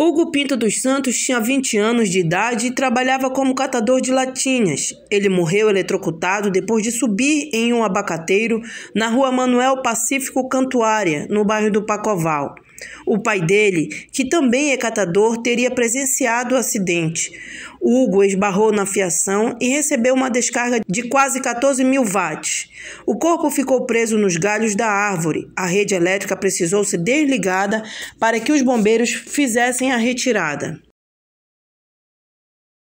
Hugo Pinto dos Santos tinha 20 anos de idade e trabalhava como catador de latinhas. Ele morreu eletrocutado depois de subir em um abacateiro na rua Manuel Pacífico Cantuária, no bairro do Pacoval. O pai dele, que também é catador, teria presenciado o acidente. Hugo esbarrou na fiação e recebeu uma descarga de quase 14 mil watts. O corpo ficou preso nos galhos da árvore. A rede elétrica precisou ser desligada para que os bombeiros fizessem a retirada.